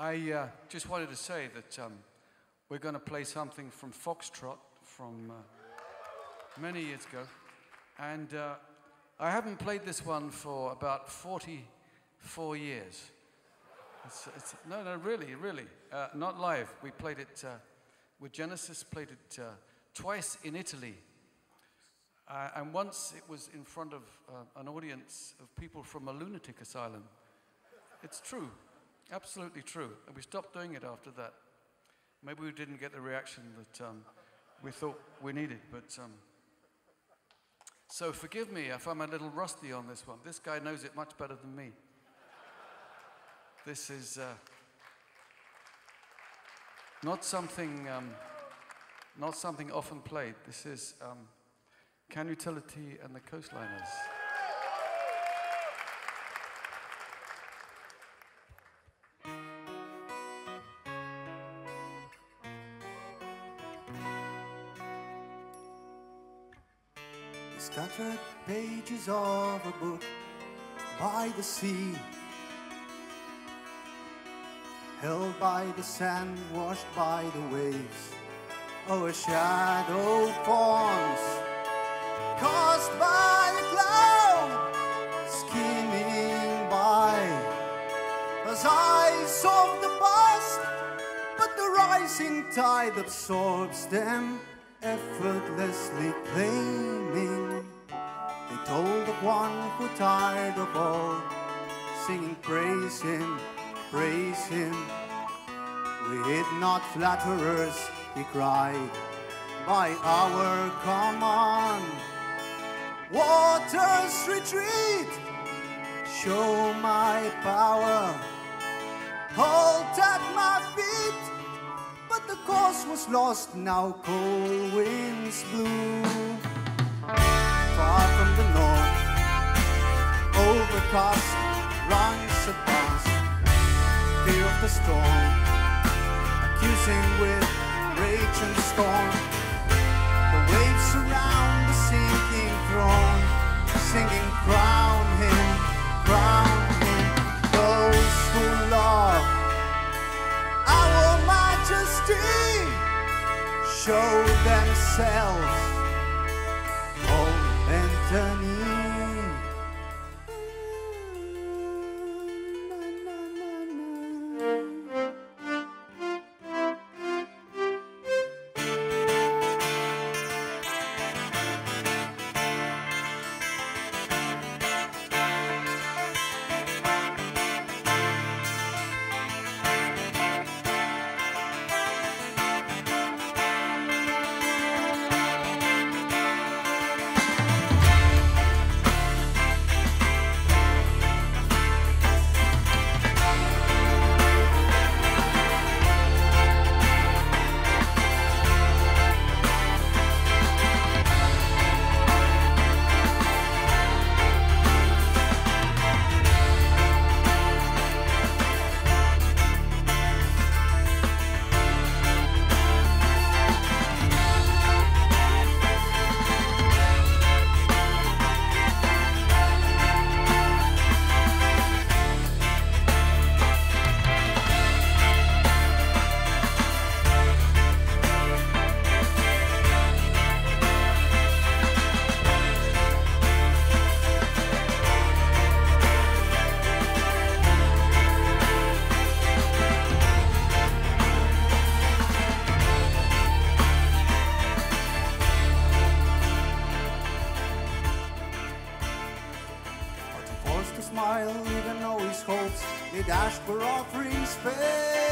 I uh, just wanted to say that um, we're going to play something from Foxtrot from uh, many years ago. And uh, I haven't played this one for about 44 years. It's, it's, no, no, really, really. Uh, not live. We played it uh, with Genesis, played it uh, twice in Italy. And once it was in front of an audience of people from a lunatic asylum. It's true, absolutely true. And we stopped doing it after that. Maybe we didn't get the reaction that um, we thought we needed, but. Um, so forgive me if I'm a little rusty on this one. This guy knows it much better than me. This is uh, not something, um, not something often played. This is um, Can Utility and the Coastliners. Scattered pages of a book by the sea, held by the sand, washed by the waves. Oh, a shadow forms, cast by a cloud, skimming by. As eyes of the past, but the rising tide absorbs them, effortlessly claiming. Told of one who tired of all, singing praise him, praise him. We hid not flatterers, he cried, by our command. Waters retreat, show my power. Halt at my feet, but the cause was lost. Now cold winds blew Overcast runs advance, fear of the storm, accusing with rage and scorn. The waves surround the sinking throne, singing, Crown him, crown him. Those who love our majesty show themselves. Oh, Anthony. Hopes they dashed were offerings fair.